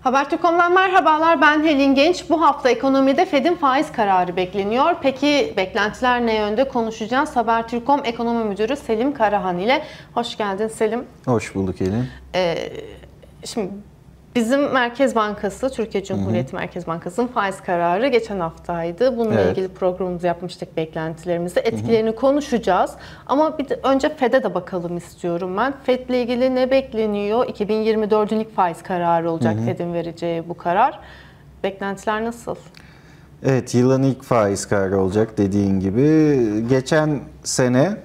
Habertürk.com'dan merhabalar ben Helin Genç. Bu hafta ekonomide Fed'in faiz kararı bekleniyor. Peki beklentiler ne yönde konuşacağız? Habertürk.com Ekonomi Müdürü Selim Karahan ile. Hoş geldin Selim. Hoş bulduk Helin. Ee, şimdi Bizim Merkez Bankası, Türkiye Cumhuriyeti Merkez Bankası'nın faiz kararı geçen haftaydı. Bununla Evet. ilgili programımızı yapmıştık beklentilerimizi. Etkilerini konuşacağız. Ama bir de önce FED'e de bakalım istiyorum ben. FED'le ilgili ne bekleniyor? 2024'ün ilk faiz kararı olacak FED'in vereceği bu karar. Beklentiler nasıl? Evet yılın ilk faiz kararı olacak dediğin gibi. Geçen sene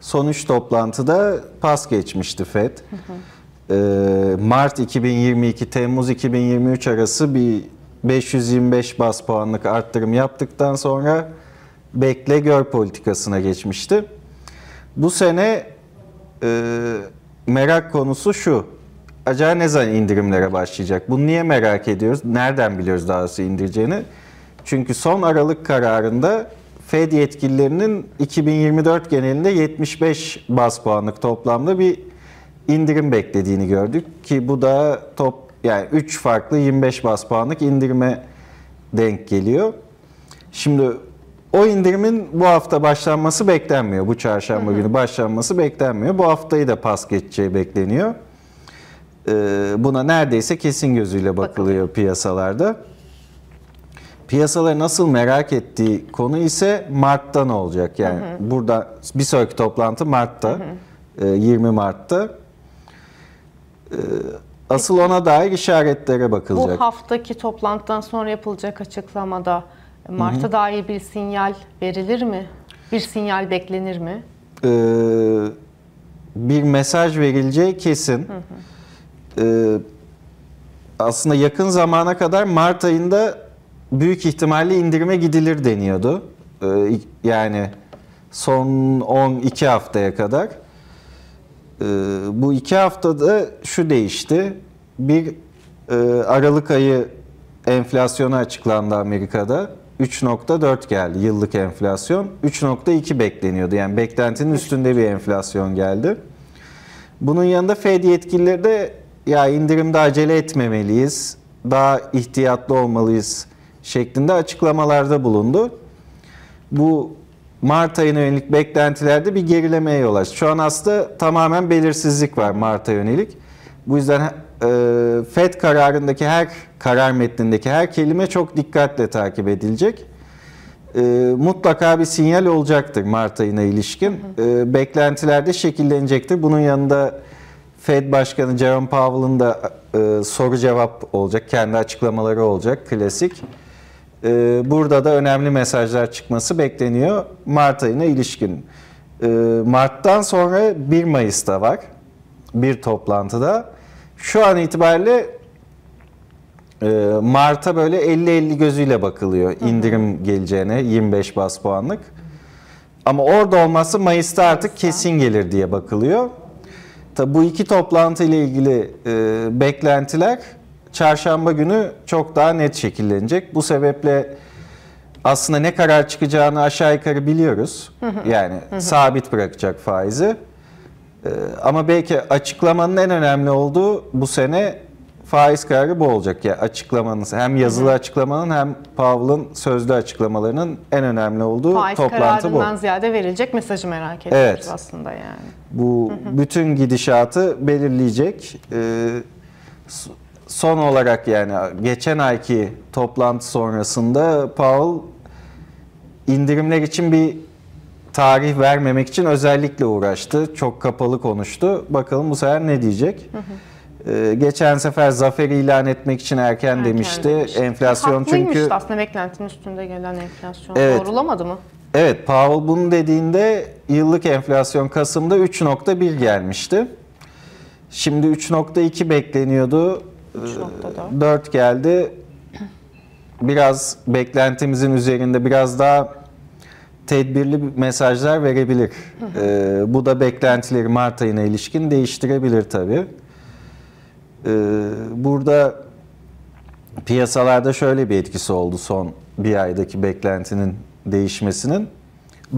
son üç toplantıda pas geçmişti FED. Ee, Mart 2022 Temmuz 2023 arası bir 525 bas puanlık arttırım yaptıktan sonra bekle gör politikasına geçmişti. Bu sene e, merak konusu şu. Acaba ne zaman indirimlere başlayacak? Bunu niye merak ediyoruz? Nereden biliyoruz daha doğrusu indireceğini? Çünkü son Aralık kararında Fed yetkililerinin 2024 genelinde 75 bas puanlık toplamda bir indirim beklediğini gördük ki bu da top yani 3 farklı 25 bas puanlık indirime denk geliyor. Şimdi o indirimin bu hafta başlanması beklenmiyor. Bu çarşamba günü başlanması beklenmiyor. Bu haftayı da pas geçeceği bekleniyor. Ee, buna neredeyse kesin gözüyle bakılıyor piyasalarda. Piyasaları nasıl merak ettiği konu ise Mart'ta ne olacak? Yani burada bir sonraki toplantı Mart'ta, e, 20 Mart'ta. Ee, Asıl ona dair işaretlere bakılacak. Bu haftaki toplantıdan sonra yapılacak açıklamada Mart'a dair bir sinyal verilir mi? Bir sinyal beklenir mi? Ee, bir mesaj verileceği kesin. Ee, aslında yakın zamana kadar Mart ayında büyük ihtimalle indirime gidilir deniyordu. Ee, yani son 12 haftaya kadar. Ee, bu iki haftada şu değişti. Bir e, Aralık ayı enflasyonu açıklandı Amerika'da. 3.4 geldi yıllık enflasyon. 3.2 bekleniyordu. Yani beklentinin üstünde bir enflasyon geldi. Bunun yanında Fed yetkilileri de ya indirimde acele etmemeliyiz, daha ihtiyatlı olmalıyız şeklinde açıklamalarda bulundu. Bu Mart ayına yönelik beklentilerde bir gerilemeye yol açtı. Şu an aslında tamamen belirsizlik var Mart'a yönelik. Bu yüzden e, FED kararındaki her karar metnindeki her kelime çok dikkatle takip edilecek. E, mutlaka bir sinyal olacaktır Mart ayına ilişkin. E, beklentiler de şekillenecektir. Bunun yanında Fed Başkanı Jerome Powell'ın da e, soru cevap olacak, kendi açıklamaları olacak, klasik. E, burada da önemli mesajlar çıkması bekleniyor Mart ayına ilişkin. E, Mart'tan sonra 1 Mayıs'ta var bir toplantıda. Şu an itibariyle e, Mart'a böyle 50-50 gözüyle bakılıyor indirim geleceğine 25 bas puanlık. Ama orada olması Mayıs'ta artık kesin gelir diye bakılıyor. Tabi bu iki toplantı ile ilgili e, beklentiler çarşamba günü çok daha net şekillenecek. Bu sebeple aslında ne karar çıkacağını aşağı yukarı biliyoruz. Yani sabit bırakacak faizi. E, ama belki açıklamanın en önemli olduğu bu sene faiz kararı bu olacak. Yani açıklamanın hem yazılı açıklamanın hem Powell'ın sözlü açıklamalarının en önemli olduğu Faiz toplantı bu. kararından ziyade verilecek mesajı merak ediyoruz Evet. aslında yani. Bu bütün gidişatı belirleyecek. Ee, son olarak yani geçen ayki toplantı sonrasında Powell indirimler için bir tarih vermemek için özellikle uğraştı. Çok kapalı konuştu. Bakalım bu sefer ne diyecek? Ee, geçen sefer zafer ilan etmek için erken, Erken demişti. demişti. Enflasyon Haklıymış çünkü da aslında beklentinin üstünde gelen enflasyon Evet. doğrulamadı mı? Evet, Powell bunu dediğinde yıllık enflasyon Kasım'da 3.1 gelmişti. Şimdi 3.2 bekleniyordu. 3.4. 4 geldi. Biraz beklentimizin üzerinde biraz daha tedbirli mesajlar verebilir. Ee, bu da beklentileri Mart ayına ilişkin değiştirebilir tabii. Ee, burada piyasalarda şöyle bir etkisi oldu son bir aydaki beklentinin değişmesinin.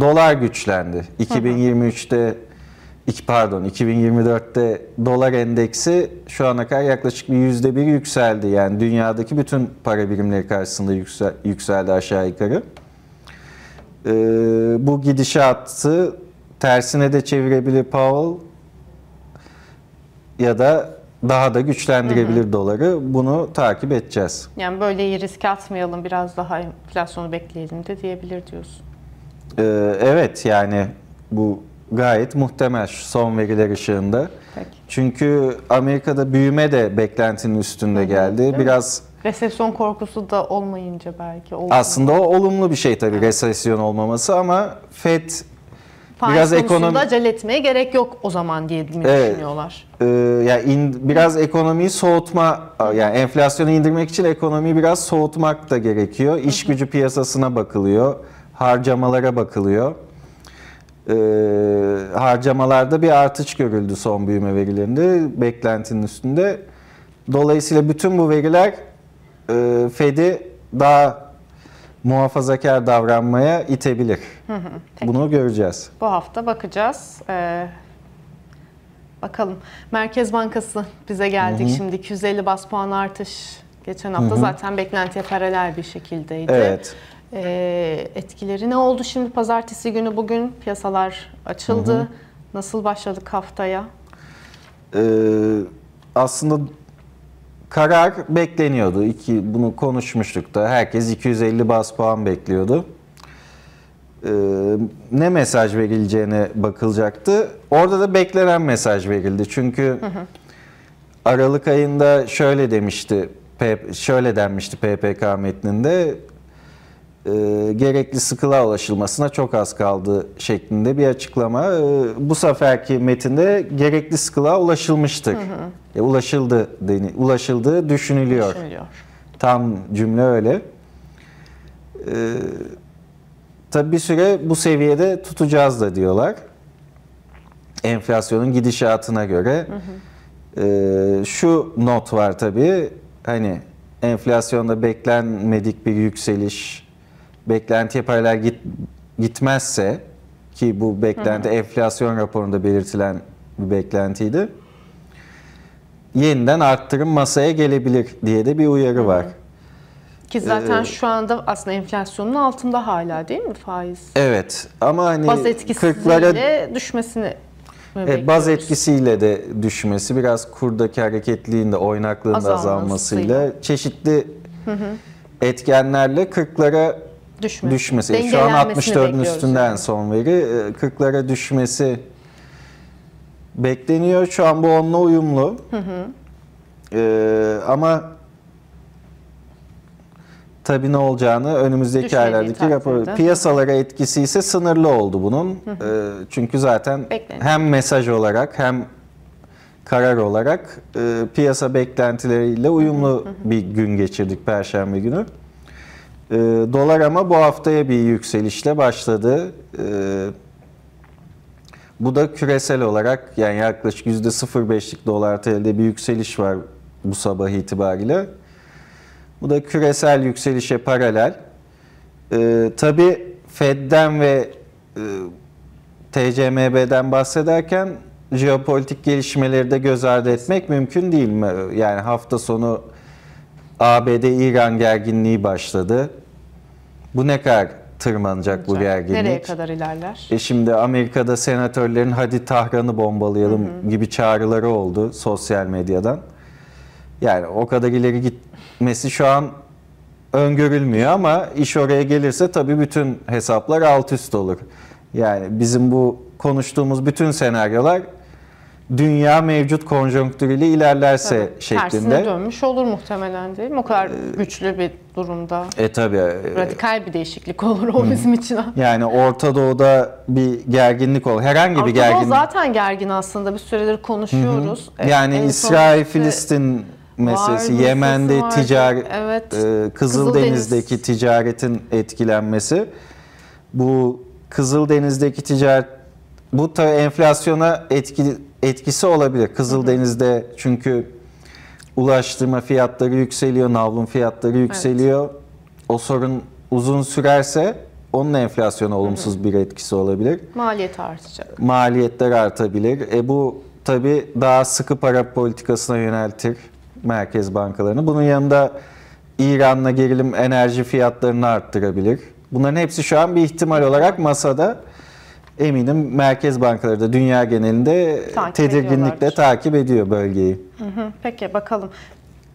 Dolar güçlendi. 2023'te iki pardon 2024'te dolar endeksi şu ana kadar yaklaşık bir yüzde bir yükseldi. Yani dünyadaki bütün para birimleri karşısında yüksel, yükseldi aşağı yukarı. Ee, bu gidişatı tersine de çevirebilir Powell ya da daha da güçlendirebilir doları. Bunu takip edeceğiz. Yani böyle iyi riske atmayalım, biraz daha enflasyonu bekleyelim de diyebilir diyorsun. Ee, evet yani bu gayet muhtemel son veriler ışığında. Peki. Çünkü Amerika'da büyüme de beklentinin üstünde geldi. mi? Biraz Resesyon korkusu da olmayınca belki. olsun. aslında o olumlu bir şey tabii resesyon olmaması ama Fed Faiz biraz ekonomi- acele etmeye gerek yok o zaman diye mi Evet. düşünüyorlar? e, yani in- biraz ekonomiyi soğutma yani enflasyonu indirmek için ekonomiyi biraz soğutmak da gerekiyor. İş gücü piyasasına bakılıyor, harcamalara bakılıyor. E, harcamalarda bir artış görüldü son büyüme verilerinde beklentinin üstünde. Dolayısıyla bütün bu veriler e, Fed'i daha muhafazakar davranmaya itebilir. Bunu göreceğiz. Bu hafta bakacağız. Ee, bakalım. Merkez Bankası bize geldik şimdi. 250 bas puan artış. Geçen hafta zaten beklentiye paralel bir şekildeydi. Evet. Ee, etkileri ne oldu şimdi pazartesi günü bugün piyasalar açıldı. Nasıl başladık haftaya? Ee, aslında karar bekleniyordu. İki, bunu konuşmuştuk da. Herkes 250 bas puan bekliyordu. Ee, ne mesaj verileceğine bakılacaktı. Orada da beklenen mesaj verildi. Çünkü Aralık ayında şöyle demişti, şöyle denmişti PPK metninde. E, gerekli sıkılığa ulaşılmasına çok az kaldı şeklinde bir açıklama. E, bu seferki metinde gerekli sıkılığa ulaşılmıştır. E, ulaşıldı deni, ulaşıldığı düşünülüyor. Düşünülüyor. Tam cümle öyle. E, tabii bir süre bu seviyede tutacağız da diyorlar. Enflasyonun gidişatına göre. E, şu not var tabii. Hani enflasyonda beklenmedik bir yükseliş beklentiye paralel git, gitmezse ki bu beklenti enflasyon raporunda belirtilen bir beklentiydi. Yeniden arttırım masaya gelebilir diye de bir uyarı var. Ki zaten Ee, şu anda aslında enflasyonun altında hala değil mi faiz? Evet ama hani Baz 40'lara etkisiyle düşmesini evet, baz etkisiyle de düşmesi, biraz kurdaki hareketliliğin de oynaklığın da Azalmasıyla. çeşitli etkenlerle 40'lara Düşmesi. düşmesi. Şu an Dengelenmesini 64'ün bekliyoruz üstünden yani. son veri. e, 40'lara düşmesi bekleniyor. Şu an bu onunla uyumlu. Ee, ama tabii ne olacağını önümüzdeki Düşmediği aylardaki rapor piyasalara etkisi ise sınırlı oldu bunun. Ee, çünkü zaten Bekleniyor. hem mesaj olarak hem karar olarak e, piyasa beklentileriyle uyumlu bir gün geçirdik Perşembe günü. E, dolar ama bu haftaya bir yükselişle başladı. E, bu da küresel olarak yani yaklaşık %0.5'lik dolar TL'de bir yükseliş var bu sabah itibariyle. Bu da küresel yükselişe paralel. E, Tabi Fed'den ve e, TCMB'den bahsederken jeopolitik gelişmeleri de göz ardı etmek mümkün değil mi? Yani hafta sonu ABD-İran gerginliği başladı. Bu ne kadar tırmanacak bu gerginlik? Nereye kadar ilerler? E şimdi Amerika'da senatörlerin hadi Tahran'ı bombalayalım gibi çağrıları oldu sosyal medyadan. Yani o kadar ileri gitmesi şu an öngörülmüyor ama iş oraya gelirse tabii bütün hesaplar alt üst olur. Yani bizim bu konuştuğumuz bütün senaryolar dünya mevcut konjonktürüyle ilerlerse Tersine şeklinde. dönmüş olur muhtemelen değil mi? O kadar güçlü bir durumda. E tabii. e, Radikal bir değişiklik olur o bizim için. Yani Orta Doğu'da bir gerginlik olur. Herhangi bir Orta Doğu gerginlik. zaten gergin aslında. Bir süredir konuşuyoruz. E, Yani en son İsrail-Filistin meselesi, var, Yemen'de vardı. ticaret, Evet. e, Kızıldeniz'deki Kızıldeniz. ticaretin etkilenmesi, bu Kızıldeniz'deki ticaret, bu tabii enflasyona etki, etkisi olabilir. Kızıldeniz'de çünkü ulaştırma fiyatları yükseliyor, navlun fiyatları yükseliyor. O sorun uzun sürerse Onun enflasyona olumsuz bir etkisi olabilir. Maliyet artacak. Maliyetler artabilir. E bu tabii daha sıkı para politikasına yöneltir merkez bankalarını. Bunun yanında İran'la gerilim enerji fiyatlarını arttırabilir. Bunların hepsi şu an bir ihtimal olarak masada. Eminim merkez bankaları da dünya genelinde Takip tedirginlikle takip ediyor bölgeyi. Hı hı, Peki bakalım.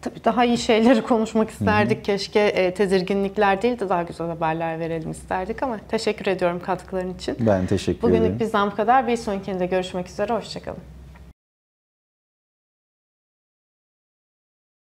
Tabii daha iyi şeyleri konuşmak isterdik. Keşke e, tedirginlikler değil de daha güzel haberler verelim isterdik ama teşekkür ediyorum katkıların için. Ben teşekkür Bugünlük ederim. bizden bu kadar. Bir sonrakinde görüşmek üzere. Hoşçakalın.